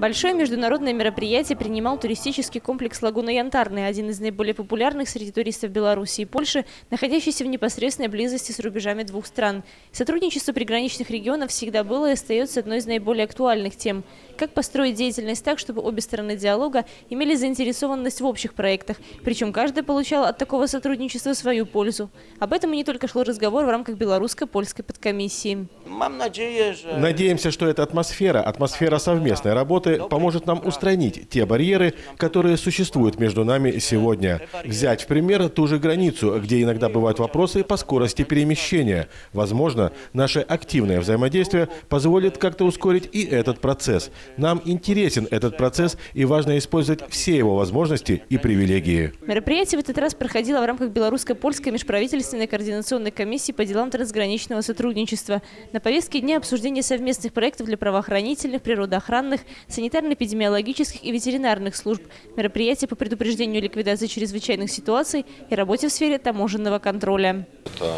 Большое международное мероприятие принимал туристический комплекс «Лагуна Янтарная», один из наиболее популярных среди туристов Беларуси и Польши, находящийся в непосредственной близости с рубежами двух стран. Сотрудничество приграничных регионов всегда было и остается одной из наиболее актуальных тем. Как построить деятельность так, чтобы обе стороны диалога имели заинтересованность в общих проектах, причем каждая получала от такого сотрудничества свою пользу. Об этом и не только шел разговор в рамках белорусско-польской подкомиссии. Надеемся, что эта атмосфера, атмосфера совместной работы поможет нам устранить те барьеры, которые существуют между нами сегодня. Взять в пример ту же границу, где иногда бывают вопросы по скорости перемещения. Возможно, наше активное взаимодействие позволит как-то ускорить и этот процесс. Нам интересен этот процесс и важно использовать все его возможности и привилегии. Мероприятие в этот раз проходило в рамках Белорусско-Польской межправительственной координационной комиссии по делам трансграничного сотрудничества. На повестке дня обсуждение совместных проектов для правоохранительных, природоохранных, санитарно-эпидемиологических и ветеринарных служб, мероприятия по предупреждению ликвидации чрезвычайных ситуаций и работе в сфере таможенного контроля. Это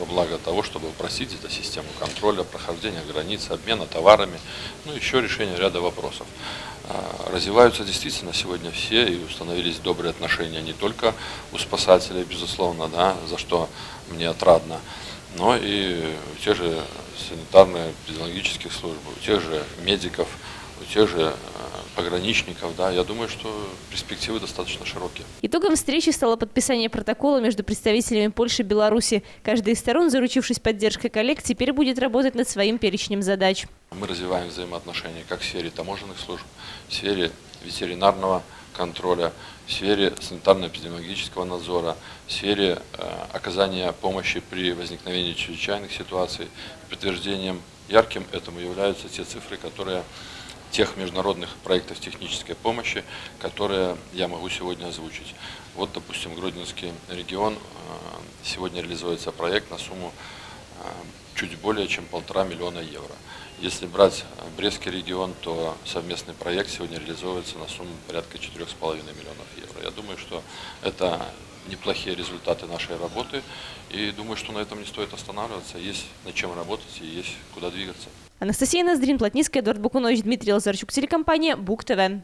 во благо того, чтобы упростить эту систему контроля, прохождения границ, обмена товарами, ну еще решение ряда вопросов. А, развиваются действительно сегодня все и установились добрые отношения не только у спасателей, безусловно, да, за что мне отрадно, но и у тех же санитарно-эпидемиологических служб, у тех же медиков, у тех же э, пограничников, да, я думаю, что перспективы достаточно широкие. Итогом встречи стало подписание протокола между представителями Польши и Беларуси. Каждая из сторон, заручившись поддержкой коллег, теперь будет работать над своим перечнем задач. Мы развиваем взаимоотношения как в сфере таможенных служб, в сфере ветеринарного контроля, в сфере санитарно-эпидемиологического надзора, в сфере э, оказания помощи при возникновении чрезвычайных ситуаций. Подтверждением ярким этому являются те цифры, которые тех международных проектов технической помощи, которые я могу сегодня озвучить. Вот, допустим, Гродненский регион, э, сегодня реализуется проект на сумму э, чуть более чем полтора миллиона евро. Если брать Брестский регион, то совместный проект сегодня реализуется на сумму порядка 4,5 миллионов евро. Я думаю, что это неплохие результаты нашей работы. И думаю, что на этом не стоит останавливаться. Есть над чем работать и есть куда двигаться. Анастасия Ноздрин, Плотницкая, Эдуард Букунович, Дмитрий Лазарчук, телекомпания Бук ТВ.